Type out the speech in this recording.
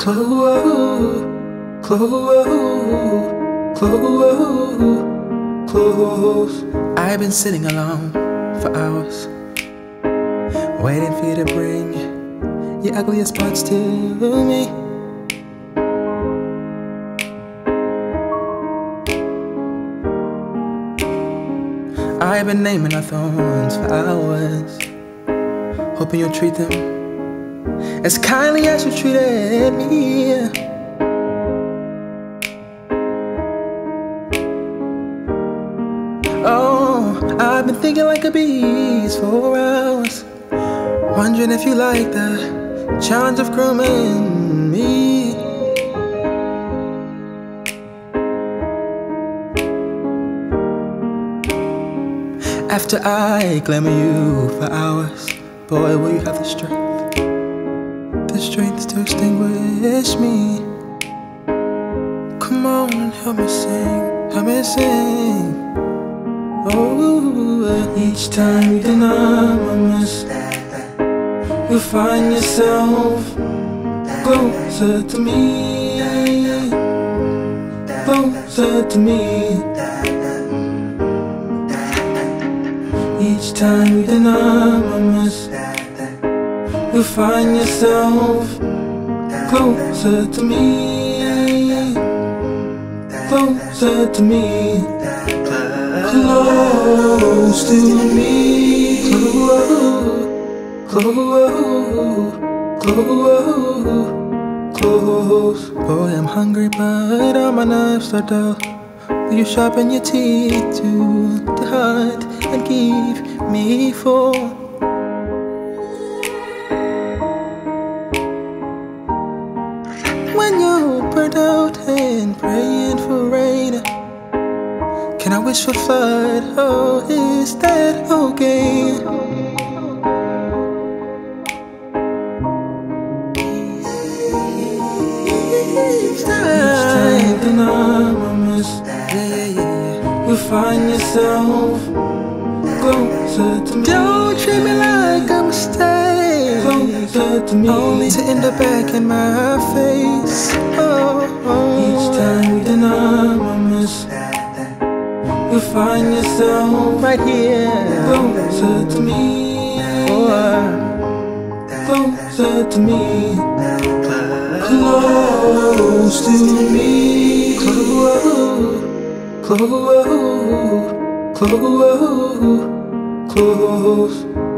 close, close, close, close. I've been sitting alone for hours, waiting for you to bring your ugliest parts to me. I've been naming our thorns for hours, hoping you'll treat them as kindly as you treated me. Oh, I've been thinking like a beast for hours, wondering if you like the challenge of grooming me. After I glamour you for hours, boy, will you have the strength, the strength to extinguish me? Come on and help me sing, help me sing. Oh, each time you deny my miss, you find yourself closer to me, closer to me. Each time you deny my miss, you find yourself closer to me, closer to me, close to me, close, close, close, close. Boy, I'm hungry, but all my knives are dull. Will you sharpen your teeth to the heart and give me full? You're out and praying for rain, can I wish for flood? Oh, is that okay? Each time yeah, yeah. You find yourself closer to me. Don't treat me like a mistake. Closer to me. Only to end up back in my face. Oh, oh. Each time you deny my miss, you find yourself right here. Closer to me. Oh, uh. closer to me. Close to me. Close, close, close, close.